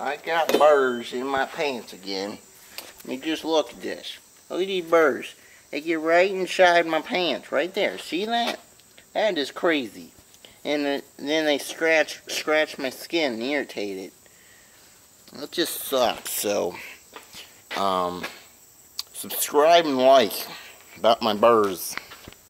I got burrs in my pants again. Let me just look at this. Look at these burrs. They get right inside my pants, right there. See that? That is crazy. And then they scratch scratch my skin and irritate it. That just sucks. So, um, subscribe and like about my burrs.